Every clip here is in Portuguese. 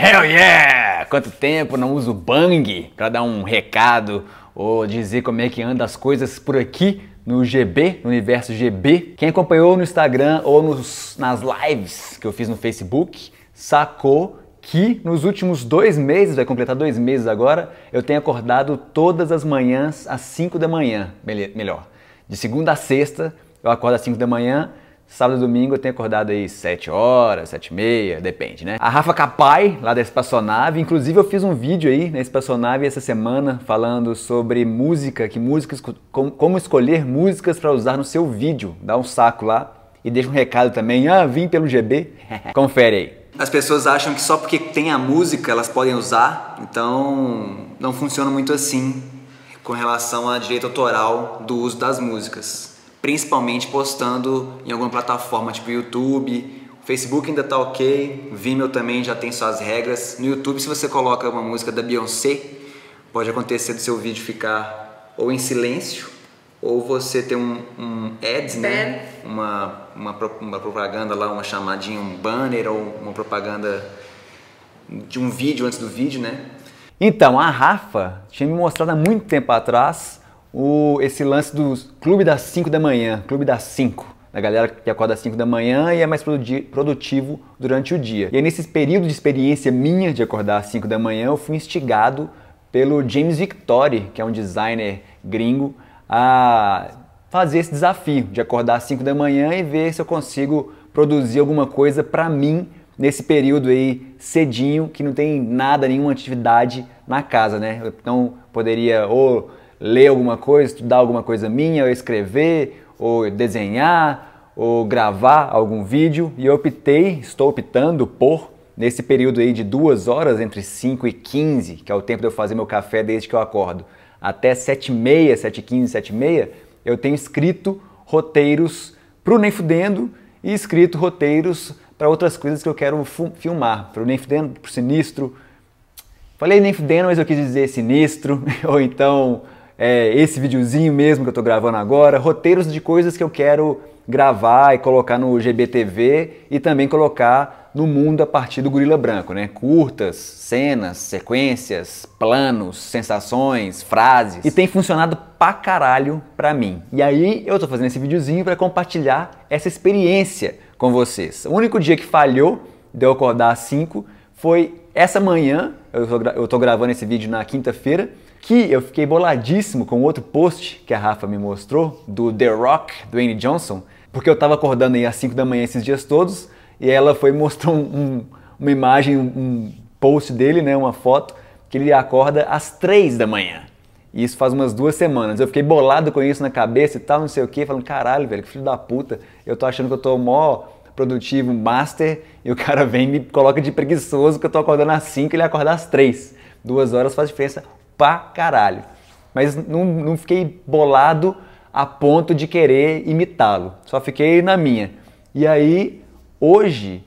Hell yeah! Quanto tempo não uso Bang para dar um recado ou dizer como é que anda as coisas por aqui no GB, no universo GB. Quem acompanhou no Instagram ou nos, nas lives que eu fiz no Facebook, sacou que nos últimos dois meses, vai completar dois meses agora, eu tenho acordado todas as manhãs às 5 da manhã, melhor. De segunda a sexta, eu acordo às 5 da manhã, Sábado e domingo eu tenho acordado aí 7 horas, 7 e meia, depende, né? A Rafa Capai, lá da Espaçonave, inclusive eu fiz um vídeo aí na Espaçonave essa semana falando sobre música, que músicas, como escolher músicas para usar no seu vídeo. Dá um saco lá e deixa um recado também, ah, vim pelo GB. Confere aí. As pessoas acham que só porque tem a música elas podem usar, então não funciona muito assim com relação a direito autoral do uso das músicas principalmente postando em alguma plataforma tipo YouTube, Facebook ainda tá ok, Vimeo também já tem suas regras. No YouTube, se você coloca uma música da Beyoncé, pode acontecer do seu vídeo ficar ou em silêncio, ou você ter um, um ads, né? Uma, uma, uma propaganda lá, uma chamadinha, um banner ou uma propaganda de um vídeo antes do vídeo, né? Então, a Rafa tinha me mostrado há muito tempo atrás o, esse lance do clube das 5 da manhã, clube das 5, da galera que acorda às 5 da manhã e é mais produtivo durante o dia. E aí, nesse período de experiência minha de acordar às 5 da manhã, eu fui instigado pelo James Victori, que é um designer gringo, a fazer esse desafio de acordar às 5 da manhã e ver se eu consigo produzir alguma coisa para mim nesse período aí cedinho, que não tem nada, nenhuma atividade na casa, né? Então poderia ou ler alguma coisa, estudar alguma coisa minha, ou escrever, ou desenhar, ou gravar algum vídeo. E eu optei, estou optando por, nesse período aí de duas horas, entre 5 e 15, que é o tempo de eu fazer meu café desde que eu acordo, até 7 e meia, 7 e 15, 7 e meia, eu tenho escrito roteiros para o Nem Fudendo e escrito roteiros para outras coisas que eu quero filmar, para o Nem Fudendo, o Sinistro. Falei Nem Fudendo, mas eu quis dizer Sinistro, ou então é, esse videozinho mesmo que eu estou gravando agora, roteiros de coisas que eu quero gravar e colocar no GBTV e também colocar no mundo a partir do Gorila Branco, né? Curtas, cenas, sequências, planos, sensações, frases. E tem funcionado pra caralho pra mim. E aí eu tô fazendo esse videozinho para compartilhar essa experiência com vocês. O único dia que falhou de eu acordar às 5 foi essa manhã, eu tô, eu tô gravando esse vídeo na quinta-feira, que eu fiquei boladíssimo com outro post que a Rafa me mostrou, do The Rock, do Andy Johnson, porque eu estava acordando aí às 5 da manhã esses dias todos, e ela foi mostrou um, um, uma imagem, um, um, post dele, né, uma foto, que ele acorda às 3 da manhã. E isso faz umas duas semanas. Eu fiquei bolado com isso na cabeça e tal, não sei o que, falando, caralho, velho, que filho da puta, eu tô achando que eu tô mó produtivo, master, e o cara vem e me coloca de preguiçoso que eu tô acordando às 5 e ele acorda às 3. Duas horas faz diferença pra caralho. Mas não, não fiquei bolado a ponto de querer imitá-lo. Só fiquei na minha. E aí, hoje,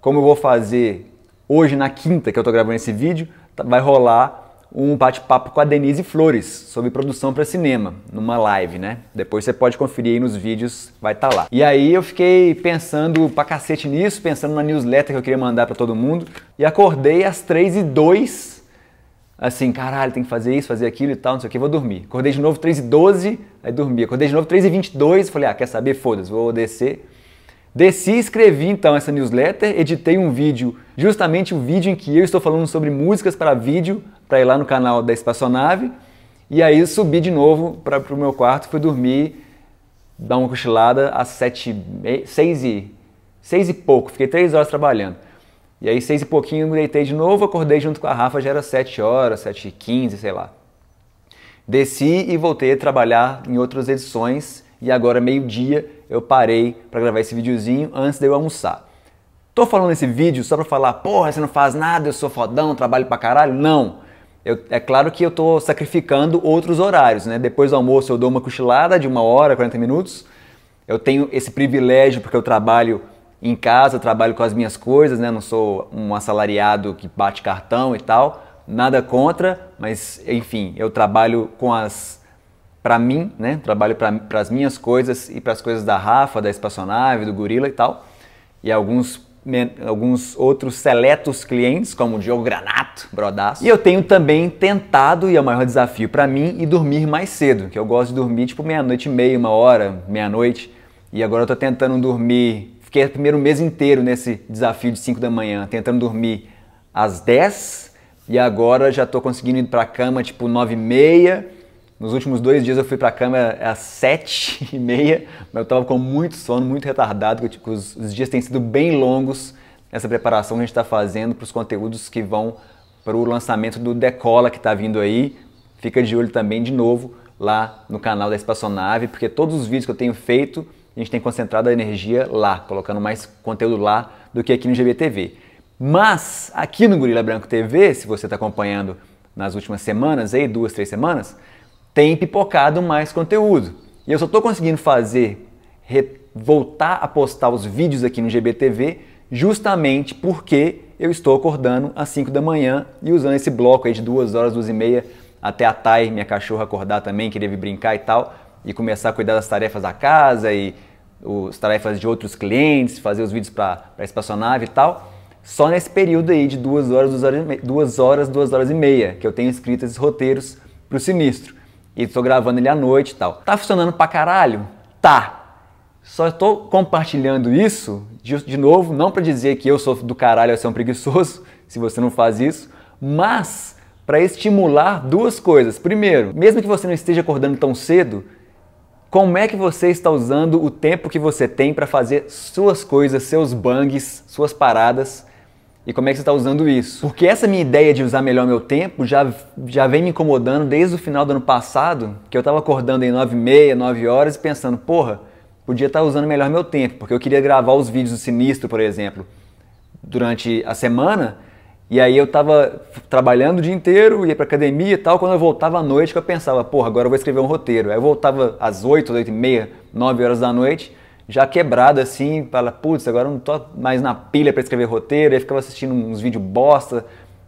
como eu vou fazer hoje na quinta que eu tô gravando esse vídeo, tá, vai rolar um bate-papo com a Denise Flores sobre produção para cinema, numa live, né? Depois você pode conferir aí nos vídeos, vai estar tá lá. E aí eu fiquei pensando pra cacete nisso, pensando na newsletter que eu queria mandar para todo mundo, e acordei às 3 e 2 assim, caralho, tem que fazer isso, fazer aquilo e tal, não sei o que, vou dormir. Acordei de novo 3 e 12, aí dormi. Acordei de novo 3 e 22, falei, ah, quer saber? Foda-se, vou descer. Desci, escrevi então essa newsletter, editei um vídeo, justamente o vídeo em que eu estou falando sobre músicas para vídeo, para ir lá no canal da Espaçonave. E aí subi de novo para o meu quarto, fui dormir, dar uma cochilada às 7, 6 e, 6 e pouco, fiquei 3 horas trabalhando. E aí, seis e pouquinho, me deitei de novo, acordei junto com a Rafa, já era sete horas, sete e quinze, sei lá. Desci e voltei a trabalhar em outras edições e agora, meio-dia, eu parei para gravar esse videozinho antes de eu almoçar. Tô falando esse vídeo só para falar, porra, você não faz nada, eu sou fodão, trabalho pra caralho? Não. Eu, é claro que eu tô sacrificando outros horários, né? Depois do almoço eu dou uma cochilada de uma hora, 40 minutos. Eu tenho esse privilégio porque eu trabalho em casa, trabalho com as minhas coisas, né? Não sou um assalariado que bate cartão e tal. Nada contra, mas enfim, eu trabalho com as para mim, né? Trabalho para as minhas coisas e para as coisas da Rafa, da espaçonave, do Gorila e tal. E alguns alguns outros seletos clientes, como o Diogo Granato, Brodaço. E eu tenho também tentado, e é o maior desafio para mim, e dormir mais cedo, que eu gosto de dormir tipo meia-noite e meia, uma hora, meia-noite. E agora eu tô tentando dormir, fiquei o primeiro mês inteiro nesse desafio de 5 da manhã, tentando dormir às 10 e agora já tô conseguindo ir pra cama tipo 9 e meia. Nos últimos dois dias eu fui pra cama às 7 e meia, mas eu tava com muito sono, muito retardado, tipo, os, os dias têm sido bem longos nessa preparação que a gente está fazendo para os conteúdos que vão para o lançamento do Decola que está vindo aí. Fica de olho também de novo lá no canal da Espaçonave, porque todos os vídeos que eu tenho feito a gente tem concentrado a energia lá, colocando mais conteúdo lá do que aqui no GBTV. Mas aqui no Gorila Branco TV, se você está acompanhando nas últimas semanas, aí, duas, três semanas, tem pipocado mais conteúdo. E eu só estou conseguindo fazer, voltar a postar os vídeos aqui no GBTV justamente porque eu estou acordando às 5 da manhã e usando esse bloco aí de duas horas, duas e meia, até a Thay, minha cachorra, acordar também, querer vir brincar e tal e começar a cuidar das tarefas da casa e as tarefas de outros clientes, fazer os vídeos para a espaçonave e tal, só nesse período aí de duas horas, duas horas, duas horas, duas horas e meia, que eu tenho escrito esses roteiros para o sinistro. E estou gravando ele à noite e tal. Tá funcionando pra caralho? Tá. Só estou compartilhando isso, de, de novo, não para dizer que eu sou do caralho, eu sou um preguiçoso, se você não faz isso, mas para estimular duas coisas. Primeiro, mesmo que você não esteja acordando tão cedo, como é que você está usando o tempo que você tem para fazer suas coisas, seus bangs, suas paradas? E como é que você está usando isso? Porque essa minha ideia de usar melhor meu tempo já, já vem me incomodando desde o final do ano passado, que eu estava acordando em 9 e meia, 9 horas e pensando, porra, podia estar tá usando melhor meu tempo, porque eu queria gravar os vídeos do Sinistro, por exemplo, durante a semana, e aí eu tava trabalhando o dia inteiro, ia pra academia e tal, quando eu voltava à noite que eu pensava, porra, agora eu vou escrever um roteiro. Aí eu voltava às 8, 8 e meia, 9 horas da noite, já quebrado assim, fala, putz, agora eu não tô mais na pilha para escrever roteiro, aí ficava assistindo uns vídeos bosta,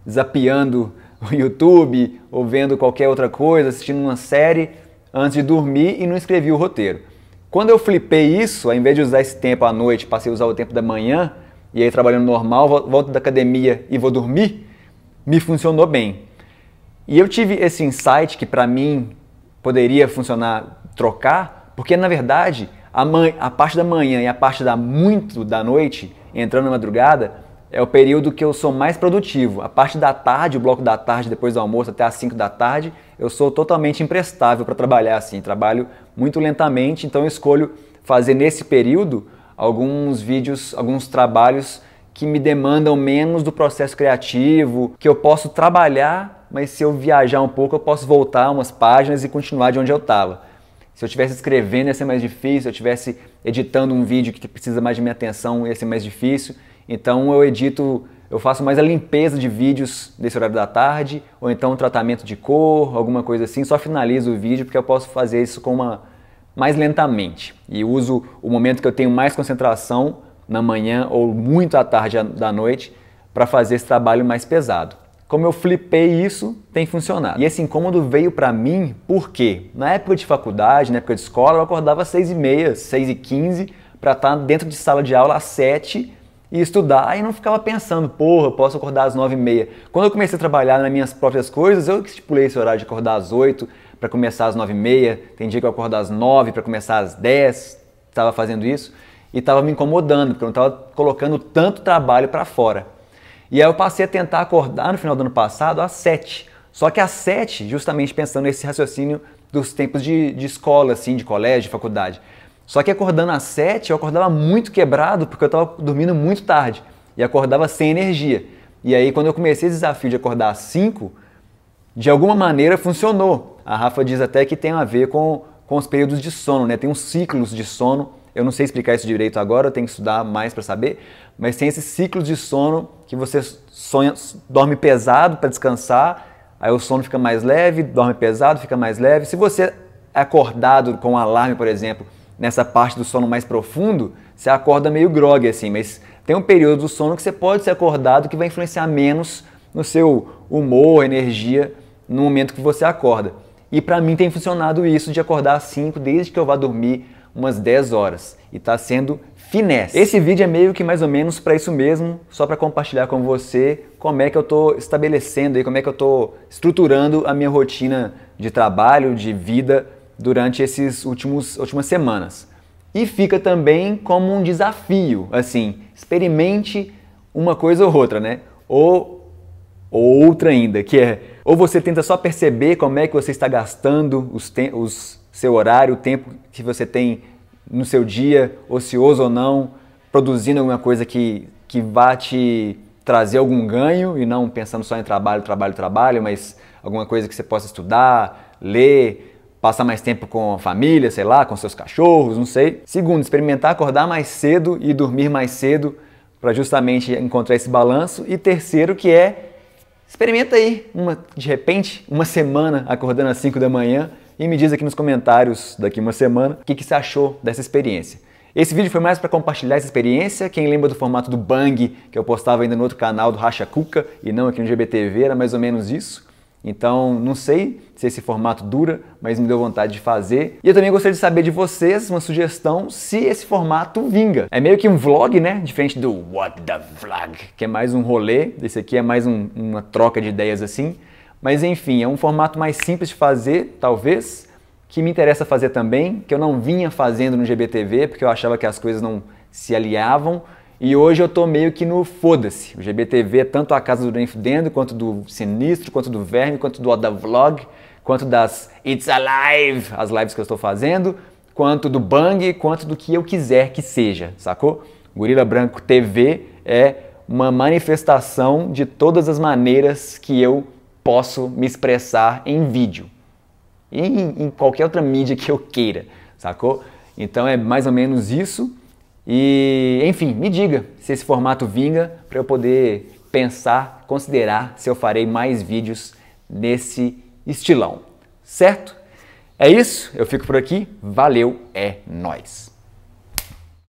zapeando o YouTube, ou vendo qualquer outra coisa, assistindo uma série antes de dormir e não escrevi o roteiro. Quando eu flipei isso, ao invés de usar esse tempo à noite, passei a usar o tempo da manhã, e aí trabalhando normal, volto da academia e vou dormir, me funcionou bem. E eu tive esse insight que para mim poderia funcionar trocar, porque na verdade a, a, parte da manhã e a parte da muito da noite, entrando na madrugada, é o período que eu sou mais produtivo. A parte da tarde, o bloco da tarde, depois do almoço até as 5 da tarde, eu sou totalmente imprestável para trabalhar assim. Trabalho muito lentamente, então eu escolho fazer nesse período alguns vídeos, alguns trabalhos que me demandam menos do processo criativo, que eu posso trabalhar, mas se eu viajar um pouco eu posso voltar umas páginas e continuar de onde eu estava. Se eu estivesse escrevendo ia ser mais difícil, se eu estivesse editando um vídeo que precisa mais de minha atenção ia ser mais difícil. Então eu edito, eu faço mais a limpeza de vídeos desse horário da tarde, ou então um tratamento de cor, alguma coisa assim, só finalizo o vídeo porque eu posso fazer isso com uma mais lentamente e uso o momento que eu tenho mais concentração na manhã ou muito à tarde da noite para fazer esse trabalho mais pesado. Como eu flipei isso, tem funcionado. E esse incômodo veio para mim porque na época de faculdade, na época de escola, eu acordava às 6 e meia, 6 e 15 para estar dentro de sala de aula às 7 e estudar e não ficava pensando, porra, posso acordar às 9 e meia. Quando eu comecei a trabalhar nas minhas próprias coisas, eu estipulei esse horário de acordar às 8, para começar às 9h30, tem dia que eu acordo às 9 para começar às 10, estava fazendo isso e estava me incomodando, porque eu não estava colocando tanto trabalho para fora. E aí eu passei a tentar acordar no final do ano passado às 7. Só que às 7, justamente pensando nesse raciocínio dos tempos de, de escola, assim, de colégio, de faculdade. Só que acordando às 7, eu acordava muito quebrado, porque eu estava dormindo muito tarde e acordava sem energia. E aí, quando eu comecei esse desafio de acordar às 5, de alguma maneira funcionou. A Rafa diz até que tem a ver com, com os períodos de sono, né? Tem uns ciclos de sono. Eu não sei explicar isso direito agora, eu tenho que estudar mais para saber, mas tem esses ciclos de sono que você sonha, dorme pesado para descansar, aí o sono fica mais leve, dorme pesado, fica mais leve. Se você é acordado com um alarme, por exemplo, nessa parte do sono mais profundo, você acorda meio grog assim, mas tem um período do sono que você pode ser acordado que vai influenciar menos no seu humor, energia no momento que você acorda. E para mim tem funcionado isso de acordar às 5 desde que eu vá dormir umas 10 horas e está sendo finesse. Esse vídeo é meio que mais ou menos para isso mesmo, só para compartilhar com você como é que eu estou estabelecendo aí, como é que eu estou estruturando a minha rotina de trabalho, de vida durante esses últimos últimas semanas. E fica também como um desafio, assim, experimente uma coisa ou outra, né? Ou, ou outra ainda, que é ou você tenta só perceber como é que você está gastando os, os seu horário, o tempo que você tem no seu dia, ocioso ou não, produzindo alguma coisa que, que vá te trazer algum ganho e não pensando só em trabalho, trabalho, trabalho, mas alguma coisa que você possa estudar, ler, passar mais tempo com a família, sei lá, com seus cachorros, não sei. Segundo, experimentar acordar mais cedo e dormir mais cedo para justamente encontrar esse balanço. E terceiro, que é experimenta aí, uma, de repente, uma semana acordando às 5 da manhã e me diz aqui nos comentários daqui uma semana o que, que você achou dessa experiência. Esse vídeo foi mais para compartilhar essa experiência. Quem lembra do formato do Bang, que eu postava ainda no outro canal do Racha Cuca e não aqui no GBTV, era mais ou menos isso. Então, não sei se esse formato dura, mas me deu vontade de fazer. E eu também gostaria de saber de vocês uma sugestão se esse formato vinga. É meio que um vlog, né? Diferente do What the Vlog, que é mais um rolê. Esse aqui é mais um, uma troca de ideias assim. Mas enfim, é um formato mais simples de fazer, talvez, que me interessa fazer também, que eu não vinha fazendo no GBTV, porque eu achava que as coisas não se aliavam. E hoje eu tô meio que no foda-se. O GBTV é tanto a casa do Infdendo, quanto do Sinistro, quanto do Verme, quanto do Oda Vlog, quanto das It's Alive, as lives que eu estou fazendo, quanto do Bang, quanto do que eu quiser que seja, sacou? Gorila Branco TV é uma manifestação de todas as maneiras que eu posso me expressar em vídeo. E em qualquer outra mídia que eu queira, sacou? Então é mais ou menos isso. E, enfim, me diga se esse formato vinga para eu poder pensar, considerar se eu farei mais vídeos nesse estilão. Certo? É isso, eu fico por aqui. Valeu, é nós.